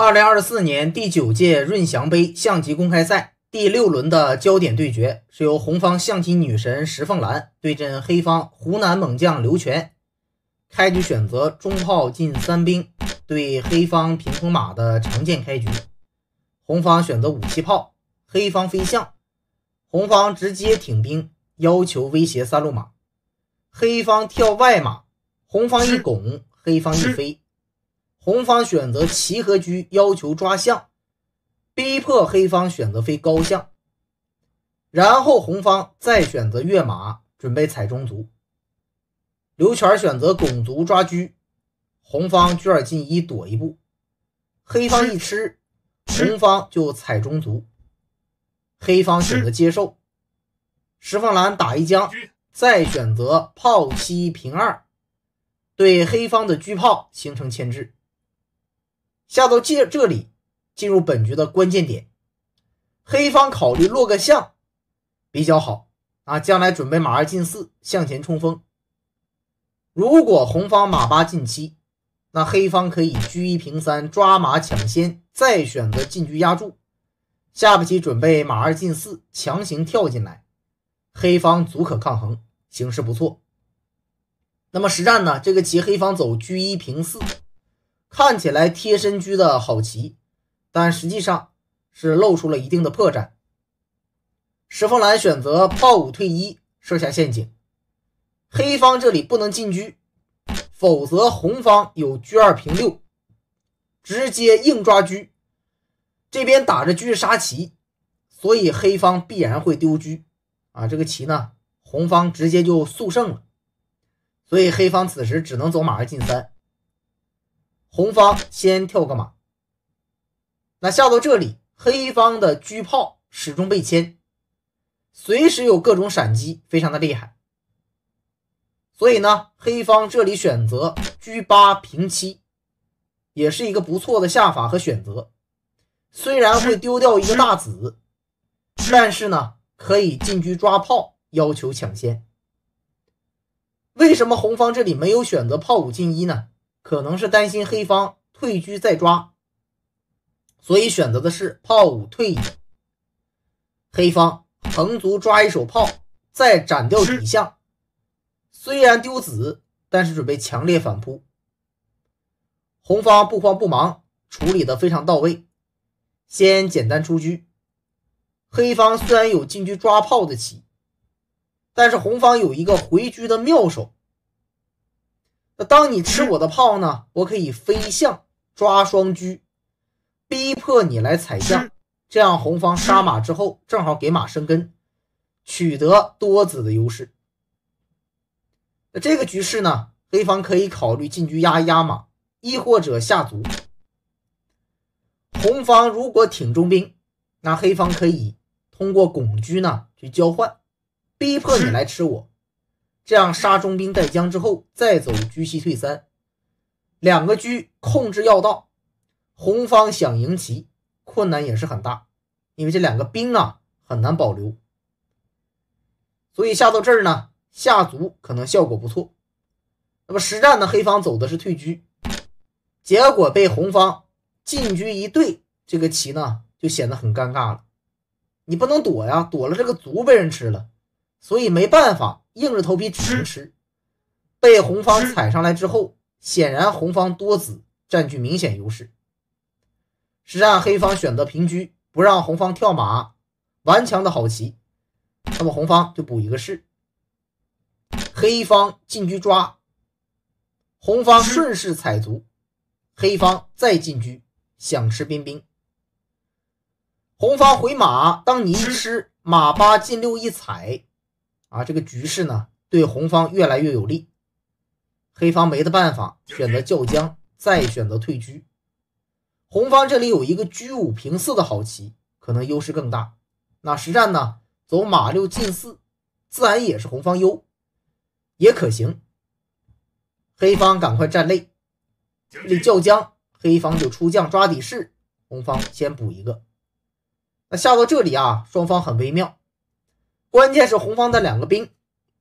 二零二四年第九届润祥杯象棋公开赛第六轮的焦点对决是由红方象棋女神石凤兰对阵黑方湖南猛将刘全。开局选择中炮进三兵，对黑方平衡马的常见开局。红方选择五七炮，黑方飞象，红方直接挺兵，要求威胁三路马。黑方跳外马，红方一拱，黑方一飞。红方选择齐和车，要求抓象，逼迫黑方选择飞高象。然后红方再选择跃马，准备踩中卒。刘全选择拱卒抓车，红方车二进一躲一步，黑方一吃，红方就踩中卒。黑方选择接受，石凤兰打一将，再选择炮七平二，对黑方的车炮形成牵制。下到这这里，进入本局的关键点。黑方考虑落个象比较好啊，将来准备马二进四向前冲锋。如果红方马八进七，那黑方可以车一平三抓马抢先，再选择进车压住。下步棋准备马二进四强行跳进来，黑方足可抗衡，形势不错。那么实战呢？这个棋黑方走车一平四。看起来贴身车的好棋，但实际上是露出了一定的破绽。石凤兰选择炮五退一，设下陷阱。黑方这里不能进车，否则红方有车二平六，直接硬抓车。这边打着车杀棋，所以黑方必然会丢车。啊，这个棋呢，红方直接就速胜了。所以黑方此时只能走马二进三。红方先跳个马，那下到这里，黑方的车炮始终被牵，随时有各种闪击，非常的厉害。所以呢，黑方这里选择车八平七，也是一个不错的下法和选择。虽然会丢掉一个大子，但是呢，可以进车抓炮，要求抢先。为什么红方这里没有选择炮五进一呢？可能是担心黑方退车再抓，所以选择的是炮五退一。黑方横卒抓一手炮，再斩掉底象。虽然丢子，但是准备强烈反扑。红方不慌不忙，处理的非常到位。先简单出车。黑方虽然有进车抓炮的棋，但是红方有一个回车的妙手。那当你吃我的炮呢？我可以飞象抓双车，逼迫你来踩象，这样红方杀马之后，正好给马生根，取得多子的优势。那这个局势呢，黑方可以考虑进车压压马，亦或者下卒。红方如果挺中兵，那黑方可以通过拱车呢去交换，逼迫你来吃我。这样杀中兵带将之后，再走车西退三，两个车控制要道，红方想赢棋困难也是很大，因为这两个兵啊很难保留，所以下到这儿呢，下卒可能效果不错。那么实战呢，黑方走的是退车，结果被红方进车一对，这个棋呢就显得很尴尬了。你不能躲呀，躲了这个卒被人吃了，所以没办法。硬着头皮只能吃，被红方踩上来之后，显然红方多子占据明显优势。实战黑方选择平车，不让红方跳马，顽强的好棋。那么红方就补一个士，黑方进车抓，红方顺势踩卒，黑方再进车想吃兵兵。红方回马，当你一吃马八进六一踩。啊，这个局势呢，对红方越来越有利。黑方没的办法，选择叫将，再选择退车。红方这里有一个车五平四的好棋，可能优势更大。那实战呢，走马六进四，自然也是红方优，也可行。黑方赶快站肋，这里叫将，黑方就出将抓底士，红方先补一个。那下到这里啊，双方很微妙。关键是红方的两个兵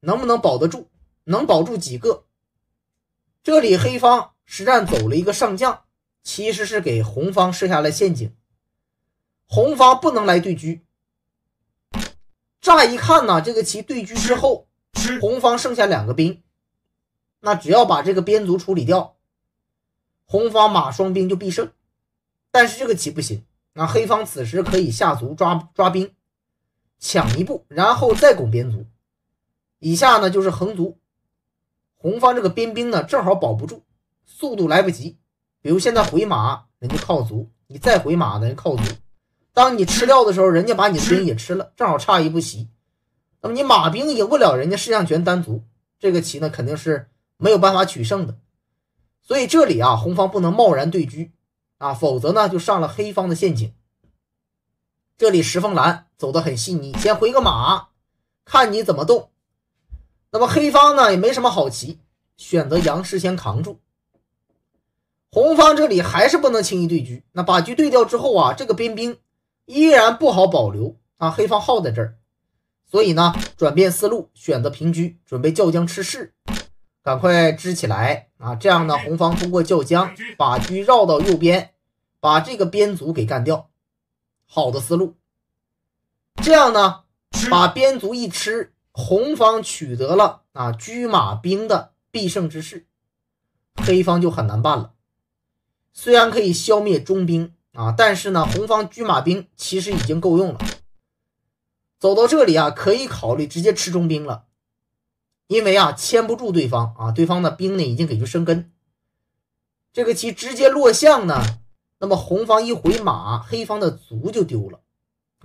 能不能保得住？能保住几个？这里黑方实战走了一个上将，其实是给红方设下了陷阱，红方不能来对车。乍一看呢，这个棋对车之后，红方剩下两个兵，那只要把这个边卒处理掉，红方马双兵就必胜。但是这个棋不行，那黑方此时可以下卒抓抓兵，抢一步，然后再拱边卒。以下呢就是横卒，红方这个边兵呢正好保不住，速度来不及。比如现在回马，人家靠卒，你再回马呢，人靠卒。当你吃掉的时候，人家把你的兵也吃了，正好差一步棋。那么你马兵赢不了人家，士象权单卒，这个棋呢肯定是没有办法取胜的。所以这里啊，红方不能贸然对车。啊，否则呢就上了黑方的陷阱。这里石凤兰走得很细腻，先回个马，看你怎么动。那么黑方呢也没什么好棋，选择杨氏先扛住。红方这里还是不能轻易对车，那把车对掉之后啊，这个边兵依然不好保留啊。黑方耗在这儿，所以呢转变思路，选择平车，准备叫将吃士。赶快支起来啊！这样呢，红方通过叫将把车绕到右边，把这个边卒给干掉。好的思路。这样呢，把边卒一吃，红方取得了啊车马兵的必胜之势，黑方就很难办了。虽然可以消灭中兵啊，但是呢，红方车马兵其实已经够用了。走到这里啊，可以考虑直接吃中兵了。因为啊，牵不住对方啊，对方的兵呢已经给出生根，这个棋直接落象呢，那么红方一回马，黑方的卒就丢了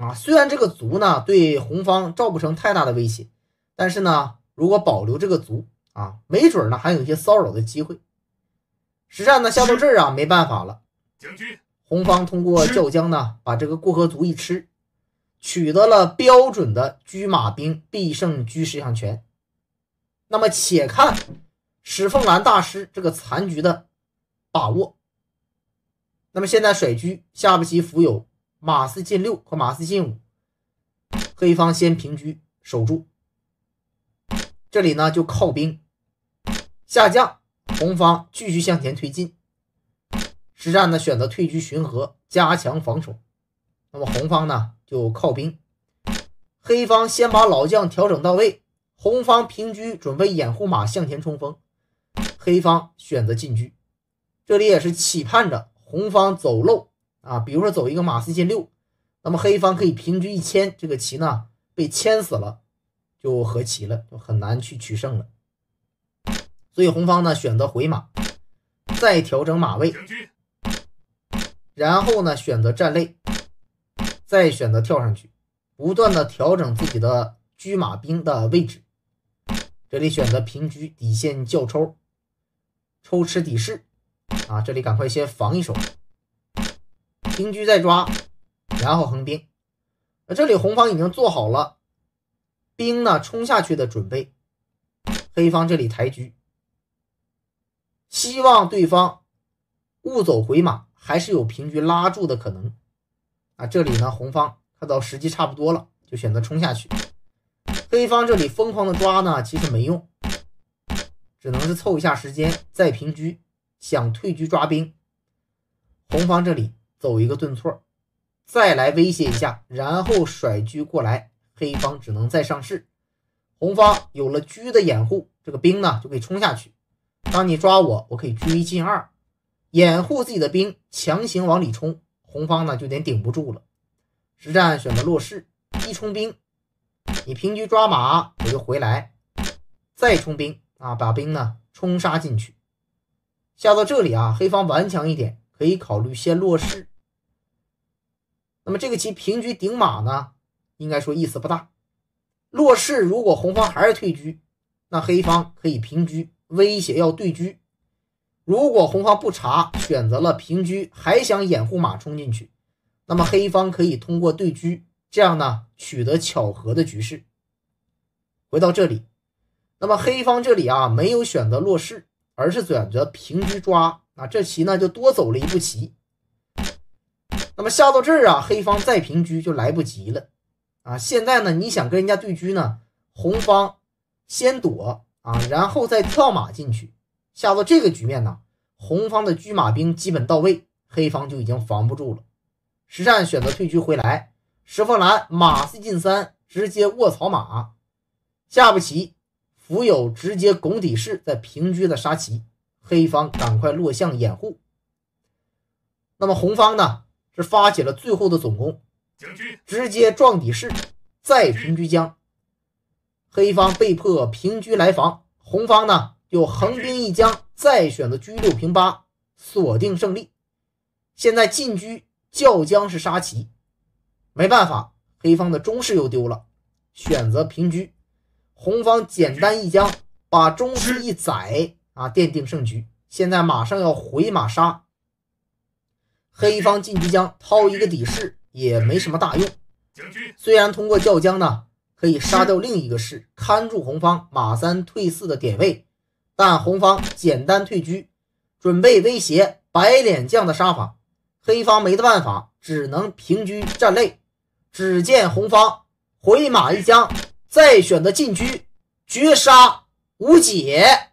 啊。虽然这个卒呢对红方造不成太大的威胁，但是呢，如果保留这个卒啊，没准呢还有一些骚扰的机会。实战呢下到这儿啊，没办法了，红方通过叫将呢，把这个过河卒一吃，取得了标准的车马兵必胜车十项权。那么，且看史凤兰大师这个残局的把握。那么现在甩车，下不棋伏有马四进六和马四进五，黑方先平车守住。这里呢就靠兵下将，红方继续向前推进。实战呢选择退车巡河，加强防守。那么红方呢就靠兵，黑方先把老将调整到位。红方平车，准备掩护马向前冲锋。黑方选择进车，这里也是期盼着红方走漏啊，比如说走一个马四进六，那么黑方可以平车一牵，这个棋呢被牵死了，就和棋了，就很难去取胜了。所以红方呢选择回马，再调整马位，然后呢选择站肋，再选择跳上去，不断的调整自己的车马兵的位置。这里选择平车底线叫抽，抽吃底士啊！这里赶快先防一手，平车再抓，然后横兵。那这里红方已经做好了兵呢冲下去的准备，黑方这里抬车，希望对方误走回马，还是有平车拉住的可能啊！这里呢，红方看到时机差不多了，就选择冲下去。黑方这里疯狂的抓呢，其实没用，只能是凑一下时间再平车，想退车抓兵。红方这里走一个顿挫，再来威胁一下，然后甩车过来，黑方只能再上士。红方有了车的掩护，这个兵呢就可以冲下去。当你抓我，我可以车一进二，掩护自己的兵强行往里冲，红方呢就有点顶不住了。实战选择落士，一冲兵。你平车抓马，我就回来，再冲兵啊，把兵呢冲杀进去。下到这里啊，黑方顽强一点，可以考虑先落士。那么这个棋平车顶马呢，应该说意思不大。落士，如果红方还是退车，那黑方可以平车威胁要对车。如果红方不查，选择了平车，还想掩护马冲进去，那么黑方可以通过对车。这样呢，取得巧合的局势。回到这里，那么黑方这里啊，没有选择落士，而是选择平车抓啊，这棋呢就多走了一步棋。那么下到这儿啊，黑方再平车就来不及了啊。现在呢，你想跟人家对车呢，红方先躲啊，然后再跳马进去。下到这个局面呢，红方的车马兵基本到位黑方就已经防不住了。石善选择退车回来，石凤兰马四进三，直接卧槽马，下步棋福友直接拱底士，在平车的杀棋，黑方赶快落象掩护。那么红方呢，是发起了最后的总攻，直接撞底士，再平车将，黑方被迫平车来防，红方呢又横兵一将，再选择车六平八，锁定胜利。现在进车叫将是杀棋，没办法，黑方的中士又丢了，选择平车，红方简单一将，把中士一宰啊，奠定胜局。现在马上要回马杀。黑方进车将掏一个底士也没什么大用，虽然通过叫将呢可以杀掉另一个士，看住红方马三退四的点位，但红方简单退车，准备威胁白脸将的杀法。黑方没得办法，只能平车站肋。只见红方回马一将，再选择进车绝杀无解。